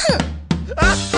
哼！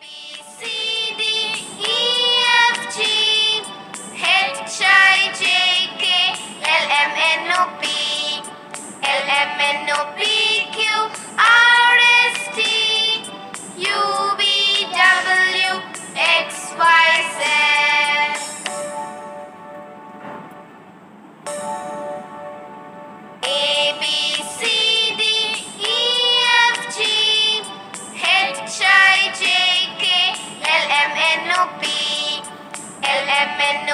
baby. women